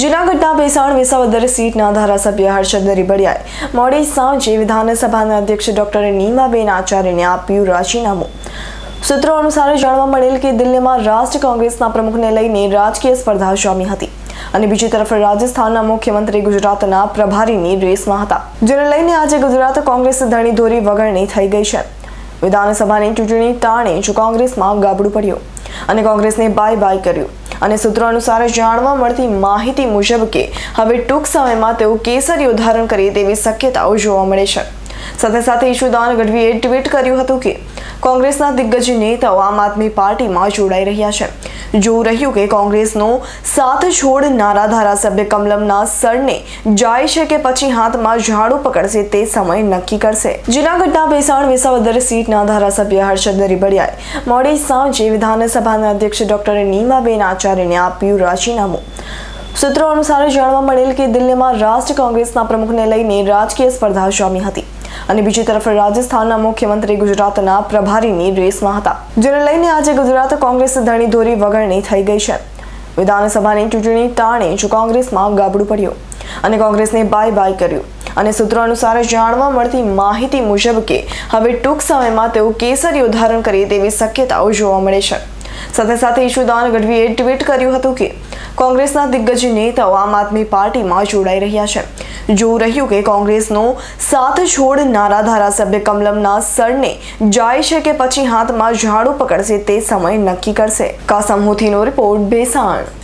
જૂનાગઢના ભેસાણ વિસાવદર સીટના ધારાસભ્ય હર્ષદ રીબડિયાએ મોડી સાંજે વિધાનસભાના અધ્યક્ષ ડોક્ટર નીમાબેન આચાર્યને આપ્યું રાજીનામું. સૂત્રો અનુસાર જાણવા મળેલ કે દિલ્હીમાં રાષ્ટ્ર કોંગ્રેસના પ્રમુખને લઈને રાજકીય સ્પર્ધા જામી હતી અને બીજી તરફ રાજસ્થાનના મુખ્યમંત્રી ગુજરાતના પ્રભારીની રેસમાં હતા, જેને લઈને આજે ગુજરાત કોંગ્રેસ ધણી ધોરી વગરની થઈ ગઈ છે. વિધાનસભાની ચૂંટણી ટાણે જો કોંગ્રેસમાં ગાબડું પડ્યું અને કોંગ્રેસને બાય બાય કર્યું. અને સૂત્રો અનુસાર જાણવા મળતી માહિતી મુજબ કે હવે ટૂંક સમયમાં તેઓ કેસરીઓ ધારણ કરે તેવી શક્યતાઓ જોવા મળે છે. સાથે સાથે ઈશુદાન ગઢવીએ ટ્વીટ કર્યું હતું કે કોંગ્રેસના દિગ્ગજ નેતાઓ આમ આદમી પાર્ટીમાં જોડાઈ રહ્યા છે. જોવું રહ્યું કે કોંગ્રેસનો સાથ છોડનારા ધારાસભ્ય કમલમના સરને જાય છે કે પછી હાથમાં ઝાડુ પકડશે તે સમય નક્કી કરશે. જૂનાગઢના ભેસાણ વિસાવદર સીટના ધારાસભ્ય હર્ષદ રીબડિયાએ મોડી સાંજે વિધાનસભાના અધ્યક્ષ ડોક્ટર નીમાબેન આચાર્યને આપ્યું રાજીનામું. સૂત્રો અનુસાર જાણવા મળેલ કે દિલ્હીમાં રાષ્ટ્ર કોંગ્રેસના પ્રમુખને લઈને રાજકીય સ્પર્ધા જામી હતી. અને બીજી તરફ રાજસ્થાનના મુખ્યમંત્રી ગુજરાતના પ્રભારીની રેસમાં હતા, જેને લઈને આજે ગુજરાત કોંગ્રેસ ધણી ધોરી વગરની થઈ ગઈ છે. વિધાનસભાની ચૂંટણી ટાણે જ કોંગ્રેસમાં ગાબડું પડ્યું અને કોંગ્રેસને બાય બાય કર્યું. અને સૂત્રો અનુસાર જાણવા મળતી માહિતી મુજબ કે હવે ટૂંક સમયમાં તેઓ કેસરીઓ ધારણ કરે તેવી શક્યતાઓ જોવા મળે છે. સાથે સાથે ઈશુદાન ગઢવીએ ટ્વીટ કર્યું હતું કે કોંગ્રેસના દિગ્ગજ નેતાઓ આમ આદમી પાર્ટીમાં જોડાઈ રહ્યા છે. જોવું રહ્યું કે કોંગ્રેસનો સાથ છોડનારા ધારાસભ્ય કમલમના સરને જાય છે કે પછી હાથમાં ઝાડુ પકડશે તે સમય નક્કી કરશે. કાસમ હુથીનો રિપોર્ટ બેસાણ